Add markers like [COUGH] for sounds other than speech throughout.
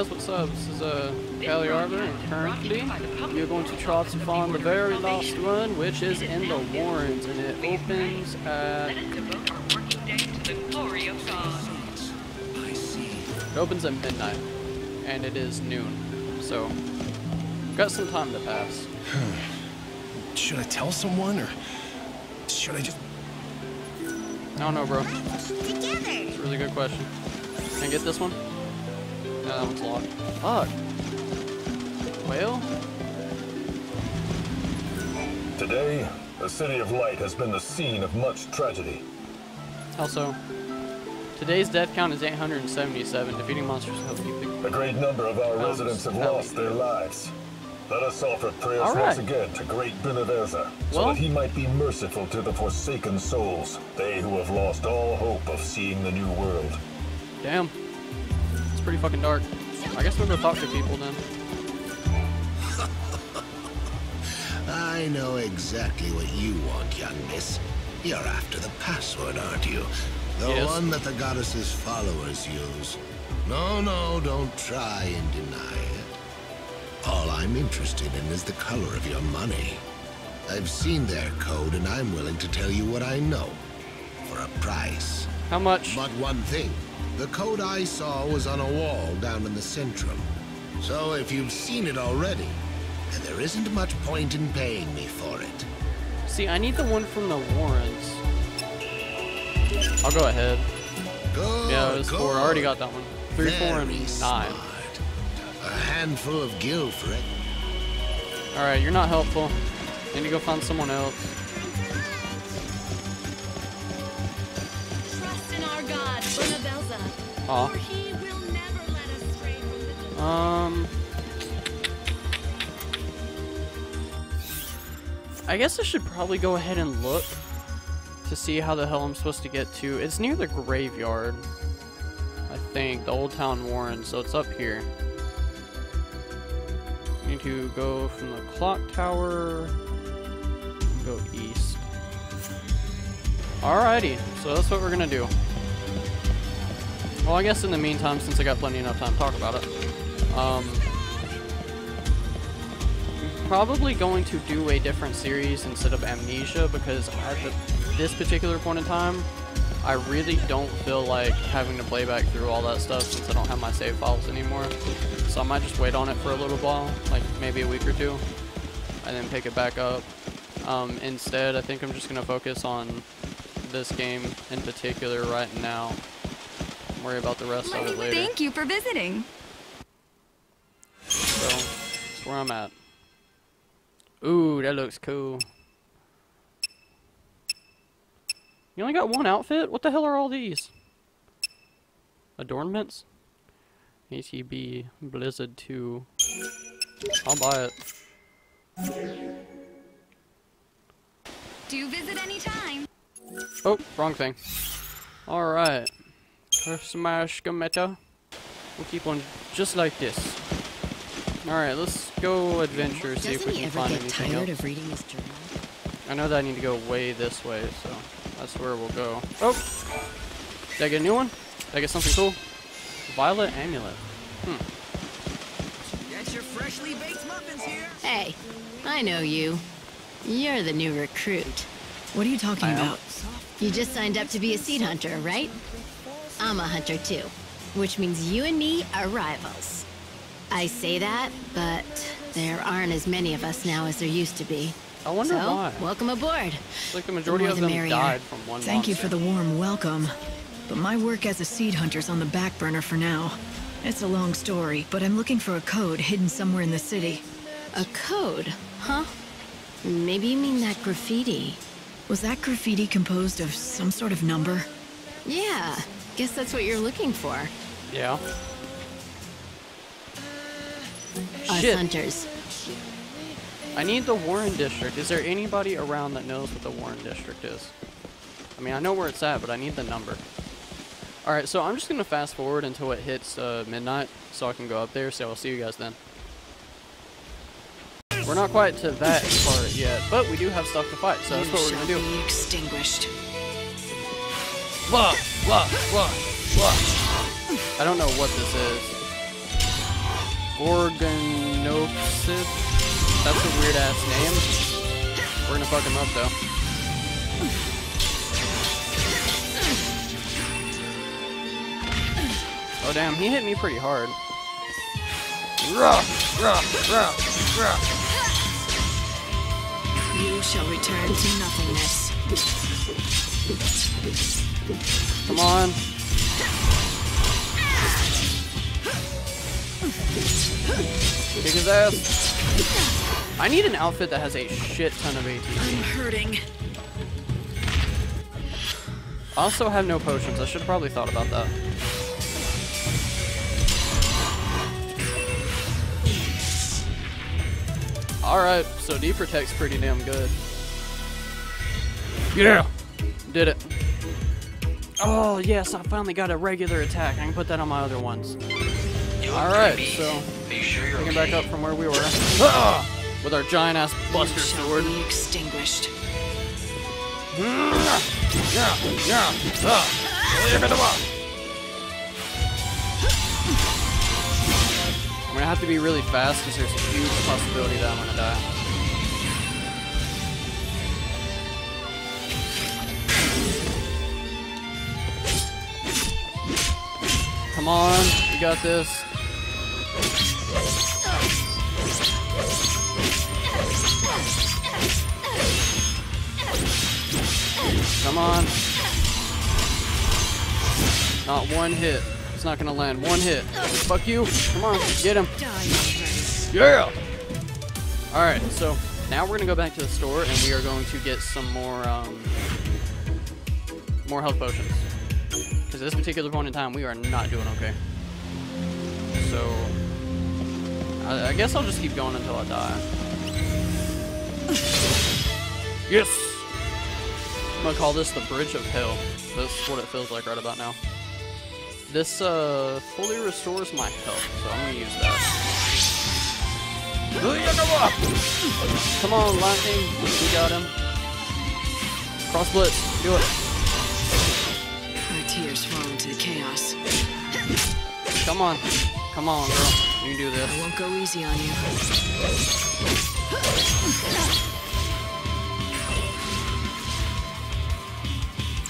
guys, what's up? This is uh, Caliarbor, and currently you're going to try to find the very last one, which is in the Warrens, and it opens at... It opens at midnight, and it is noon, so got some time to pass. [SIGHS] Should I tell someone, or should I just... I don't know, bro. It's a really good question. Can I get this one? No, that one's locked. Fuck. Well, Today, the City of Light has been the scene of much tragedy. also, today's death count is 877. Defeating monsters help keep the... A great number of our Um, residents have hell. lost their lives. Let us offer prayers All once again to great Bhunivelze, so Well- that he might be merciful to the forsaken souls, they who have lost all hope of seeing the new world. Damn. It's pretty fucking dark. I guess we'll go talk to people then. [LAUGHS] I know exactly what you want, young miss. You're after the password, aren't you? The Yes. one that the goddess's followers use. No, no, don't try and deny it. All I'm interested in is the color of your money. I've seen their code, and I'm willing to tell you what I know. For a price. How much? But one thing, the code I saw was on a wall down in the Centrum. So if you've seen it already, then there isn't much point in paying me for it. See, I need the one from the Warrens. I'll go ahead. Good, Yeah, it was four. I already got that one. Three, four, and Very nine. smart. A handful of it. Alright, you're not helpful. Need to go find someone else. The Um. I guess I should probably go ahead and look to see how the hell I'm supposed to get to. It's near the graveyard. I think, the Old Town Warren, so it's up here. Need to go from the clock tower, go east. Alrighty, so that's what we're gonna do. Well, I guess in the meantime, since I got plenty enough time to talk about it, um, I'm probably going to do a different series instead of Amnesia because at the, this particular point in time, I really don't feel like having to play back through all that stuff since I don't have my save files anymore. So I might just wait on it for a little while, like maybe a week or two, and then pick it back up. Um, instead, I think I'm just going to focus on this game in particular right now. Worry about the rest of it later. Thank you for visiting. So, that's where I'm at. Ooh, that looks cool. You only got one outfit? What the hell are all these? Adornments? ATB Blizzard 2. I'll buy it. Do visit anytime. Oh, wrong thing. Alright. Smash Gameta. We'll keep on just like this. Alright, let's go adventure, see if Doesn't we can find anything tired else. of reading his journal? I know that I need to go way this way, so that's where we'll go. Oh! Did I get a new one? Did I get something cool? Violet Amulet. Hmm. Get your freshly baked muffins here. Hey, I know you. You're the new recruit. What are you talking I am. about? You just signed up to be a seed hunter, right? I'm a hunter too, which means you and me are rivals. I say that, but there aren't as many of us now as there used to be. I wonder so, why. welcome aboard. It's like the majority more of them merrier. died from one Thank you for the warm welcome. But my work as a seed hunter's on the back burner for now. It's a long story, but I'm looking for a code hidden somewhere in the city. A code, huh? Maybe you mean that graffiti. Was that graffiti composed of some sort of number? Yeah, guess that's what you're looking for. Yeah. Us Shit. hunters. I need the Warren District. Is there anybody around that knows what the Warren District is? I mean, I know where it's at, but I need the number. Alright, so I'm just going to fast forward until it hits uh, midnight so I can go up there, so I'll see you guys then. We're not quite to that part yet, but we do have stuff to fight, so that's what we're going to do. Be extinguished. Blah, blah, blah, blah. I don't know what this is. Gorgonopsid. That's a weird ass name. We're gonna fuck him up though. Oh damn, he hit me pretty hard. Rah, rah, rah, rah. You shall return to nothingness. Come on. Kick his ass. I need an outfit that has a shit ton of I'm hurting. I also have no potions. I should have probably thought about that. Alright, so Deprotect's pretty damn good. Yeah! Did it. Oh, yes, I finally got a regular attack. I can put that on my other ones. Alright, so picking back up from where we were. Ah! With our giant ass buster you shall sword. be extinguished. I'm gonna have to be really fast because there's a huge possibility that I'm gonna die. On, we got this. Come on. Not one hit. It's not gonna land. One hit. Fuck you. Come on, get him. Yeah! Alright, so now we're gonna go back to the store and we are going to get some more, um, more health potions. At this particular point in time, we are not doing okay. So, I, I guess I'll just keep going until I die. [LAUGHS] Yes! I'm gonna call this the Bridge of Hell. That's what it feels like right about now. This uh, fully restores my health, so I'm gonna use that. Come on, lightning. We got him. Cross blitz. Do it. Tears fall into the chaos. Come on. Come on, girl. You can do this. I won't go easy on you.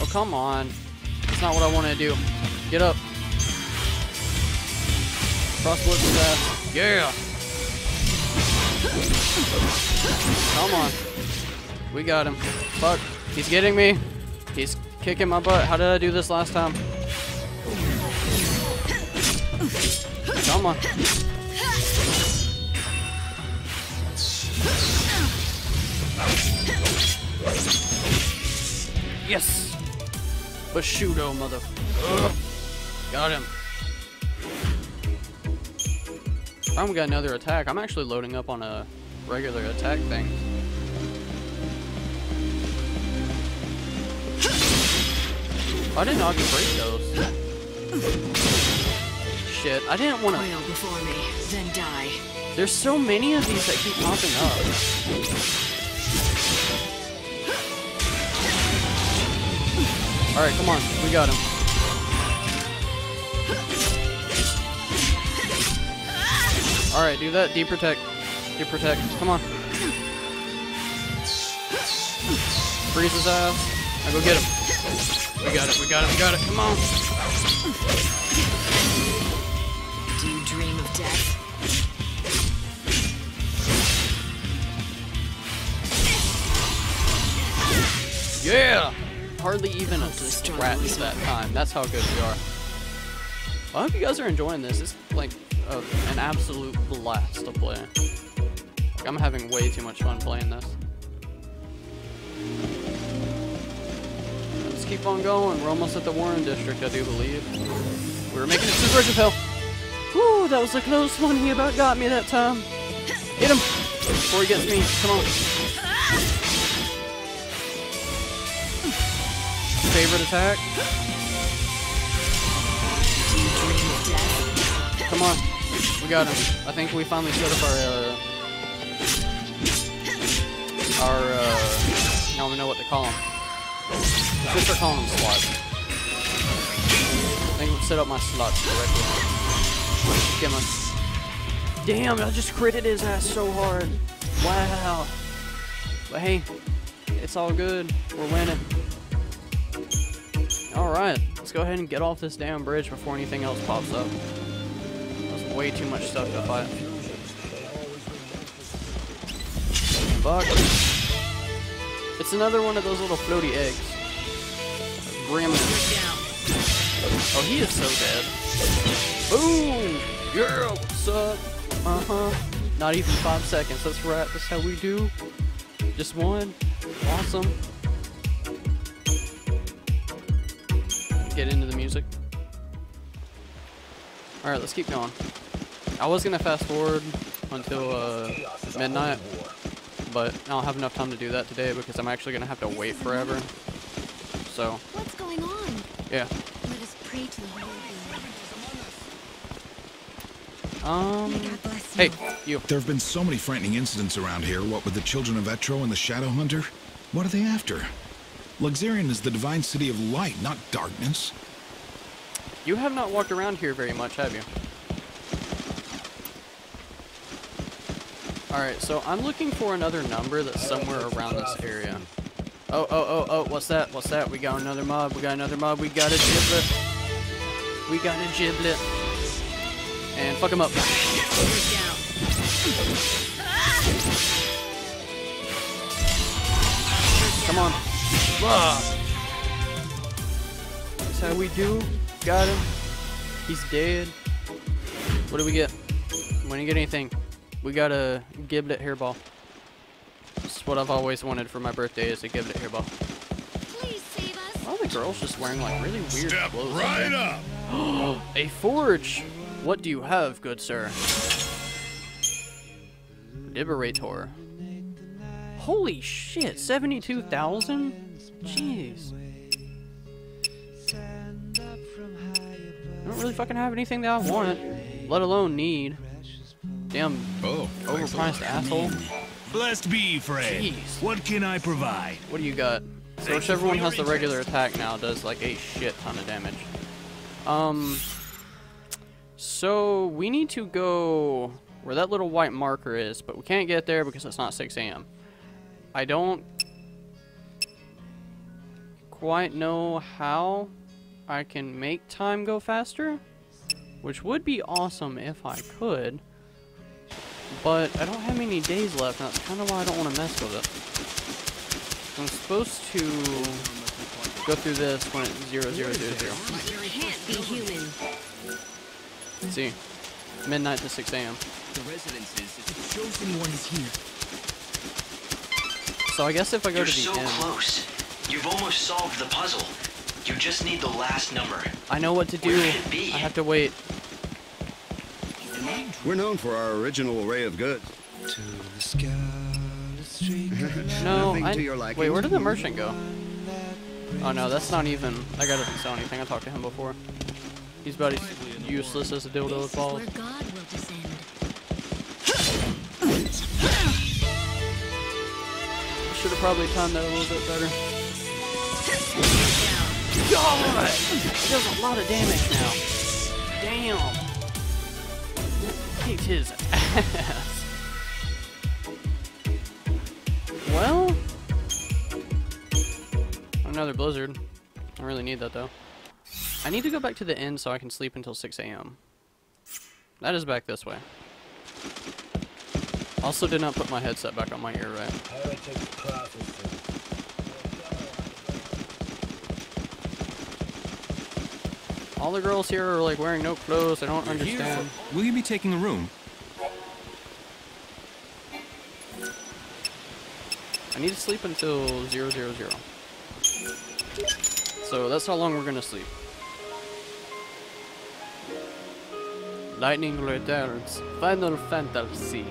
Oh, come on. That's not what I want to do. Get up. Cross blitz his ass. Yeah. Come on. We got him. Fuck. He's getting me. He's kicking my butt. How did I do this last time? Come on. Yes. Bashudo, mother. Ugh. Got him. I'm got another attack. I'm actually loading up on a regular attack thing. I didn't know I could break those. Shit, I didn't want to. Before me, then die. There's so many of these that keep popping up. Alright, come on. We got him. Alright, do that. Deprotect. Deep protect. Come on. Freeze his ass. Now go get him. We got it. We got it. We got it. Come on. Do you dream of death? Yeah! Hardly even a Hopeless struggle scratch that time. That's how good we are. I hope you guys are enjoying this. It's like a, an absolute blast to play. Like, I'm having way too much fun playing this. Keep on going. We're almost at the Warren District, I do believe. We're making it to the Bridge of Hell. Whew, that was a close one. He about got me that time. Hit him before he gets me. Come on. Favorite attack? Come on. We got him. I think we finally set up our, uh... Our, uh... I don't even know what to call them. Just start calling them slots. I think we've set up my slots correctly. Come on. Damn, I just critted his ass so hard. Wow. But hey, it's all good. We're winning. Alright, let's go ahead and get off this damn bridge before anything else pops up. That's way too much stuff to fight. Fuck. It's another one of those little floaty eggs. Gremlin. Oh, he is so dead. Boom! Yeah, what's up? Uh-huh. Not even five seconds. That's right. That's how we do. Just one. Awesome. Get into the music. Alright, let's keep going. I was gonna fast forward until uh, midnight, but I don't have enough time to do that today because I'm actually gonna have to wait forever. So, What's going on? yeah. Let us pray to the Holy Um, God bless you. hey, you. There have been so many frightening incidents around here, what with the Children of Etro and the Shadow Hunter. What are they after? Luxerion is the divine city of light, not darkness. You have not walked around here very much, have you? Alright, so I'm looking for another number that's somewhere around this area. Oh, oh, oh, oh, what's that? What's that? We got another mob. We got another mob. We got a giblet. We got a giblet. And fuck him up. Come on. Ah. That's how we do. Got him. He's dead. What do we get? We didn't get anything. We got a giblet hairball. That's what I've always wanted for my birthday is a giblet hairball. Please save us. All the girls just wearing like really weird Step clothes. right up. [GASPS] A forge! What do you have, good sir? Liberator. Holy shit, 72,000? Jeez. I don't really fucking have anything that I want, let alone need. Damn Oh, thanks a overpriced asshole. Blessed be, friend. Jeez. What can I provide? What do you got? So whichever one has the regular attack now does like a shit ton of damage. Um. So we need to go where that little white marker is, but we can't get there because it's not 6 a.m. I don't quite know how I can make time go faster, which would be awesome if I could. But I don't have any days left, and that's kind of why I don't want to mess with it. I'm supposed to go through this when it's 0000. Can't be human. Let's see. Midnight to 6 a.m. The residences, if it shows is here. So I guess if I go You're to the so end, close. You've almost solved the puzzle. You just need the last number. I know what to do. Where could it be? I have to wait. We're known for our original array of goods. [LAUGHS] No, Nothing I, to your liking? wait, where did the merchant go? Oh no, that's not even, I gotta sell anything. I talked to him before. He's about as useless as a dildo This with balls. where God will descend. Should have probably timed that a little bit better. God! He does a lot of damage now. Damn! Kicked his [LAUGHS] ass. Well, another blizzard. I really need that though. I need to go back to the inn so I can sleep until 6 a.m. That is back this way. Also did not put my headset back on my ear right. All the girls here are like wearing no clothes. I don't understand. Will you be taking a room? I need to sleep until 000. So that's how long we're gonna sleep. Lightning Returns. Final Fantasy.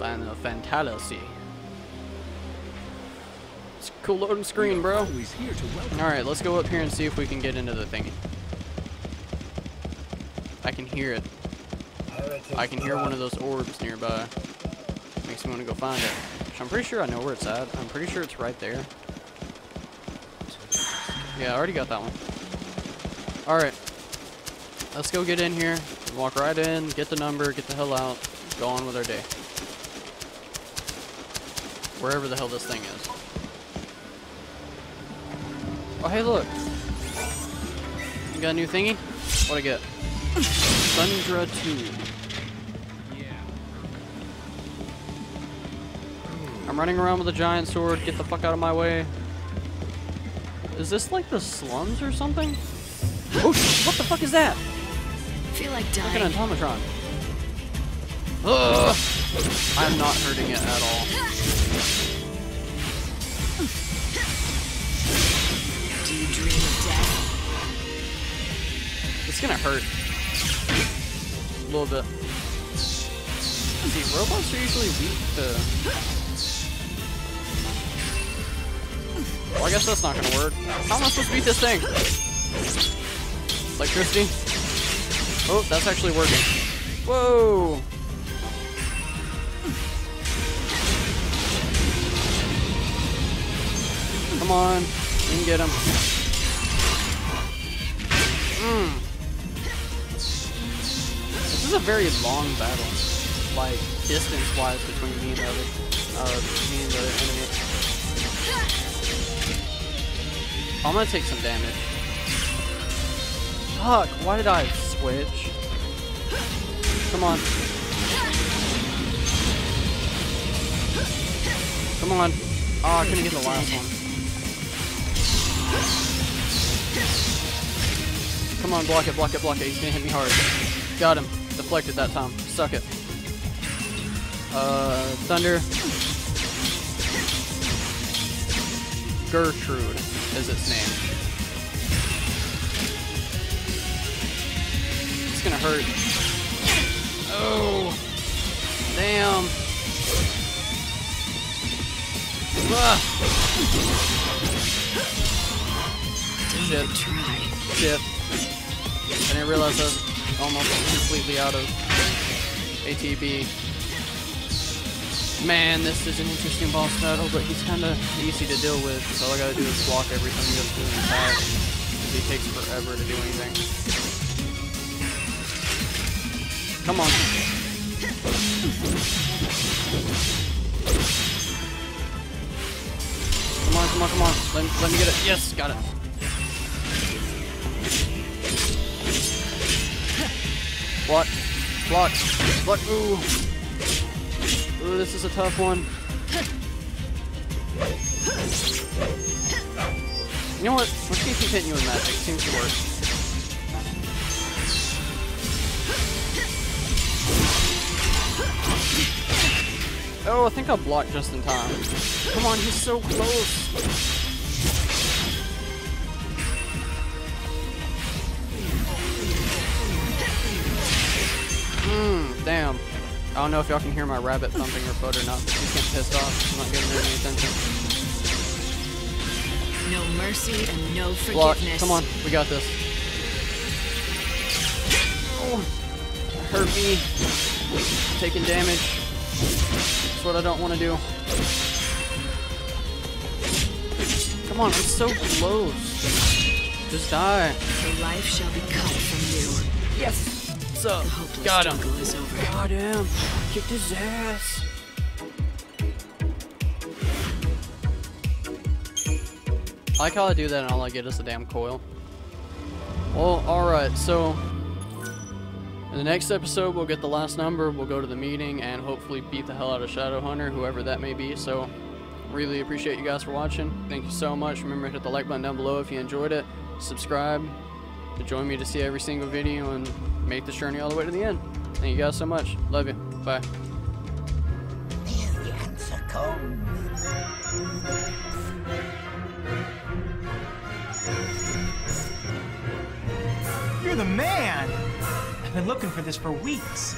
Final Fantasy. Cool loading screen, bro. Always here to welcome. Alright, let's go up here and see if we can get into the thingy. I can hear it. I can hear one of those orbs nearby. Makes me want to go find it. Which I'm pretty sure I know where it's at. I'm pretty sure it's right there. Yeah, I already got that one. Alright. Let's go get in here. Walk right in, get the number, get the hell out, go on with our day. Wherever the hell this thing is. Oh, hey, look. You got a new thingy? What'd I get? Sundra 2. Yeah. I'm running around with a giant sword. Get the fuck out of my way. Is this like the slums or something? Oh, what the fuck is that? Feel like Look at dying. an automatron. Ugh. I'm not hurting it at all. [LAUGHS] It's gonna hurt. A little bit. See, robots are usually weak to... Well, I guess that's not gonna work. How am I supposed to beat this thing? Electricity? Oh, that's actually working. Whoa! Come on, get him. Mm. This is a very long battle, like distance-wise between me and the other, uh, me and the other enemy. I'm gonna take some damage. Fuck! Why did I switch? Come on. Come on. Oh, I couldn't get the last one. Come on, block it, block it, block it. He's gonna hit me hard. Got him. Deflected that time. Suck it. Uh, Thunder. Gertrude is its name. It's gonna hurt. Oh. Damn. Ah. Shit. Shit. I didn't realize I was almost completely out of ATB. Man, this is an interesting boss battle, but he's kind of easy to deal with, so all I gotta do is block everything he does to his attack, because he takes forever to do anything. Come on. Come on, come on, come on. Let, let me get it. Yes, got it. Block. Block. Block. Ooh. Ooh, this is a tough one. You know what? Let's keep continuing magic. Seems to work. Oh, I think I blocked just in time. Come on, he's so close. Mmm, damn. I don't know if y'all can hear my rabbit thumping her foot or not. She's getting pissed off. I'm not giving her any attention. No mercy and no Block. forgiveness. Come on, we got this. Oh, hurt me. Taking damage. That's what I don't want to do. Come on, I'm so close. Just die. The life shall be cut from you. Yes. What's up? The hopeless Got him. is over. Got him. Kicked his ass. I like how I do that and all I get is a damn coil. Well, alright, so in the next episode we'll get the last number, we'll go to the meeting and hopefully beat the hell out of Shadow Hunter, whoever that may be. So really appreciate you guys for watching. Thank you so much. Remember to hit the like button down below if you enjoyed it. Subscribe to join me to see every single video and make this journey all the way to the end. Thank you guys so much. Love you. Bye. You're the man! I've been looking for this for weeks.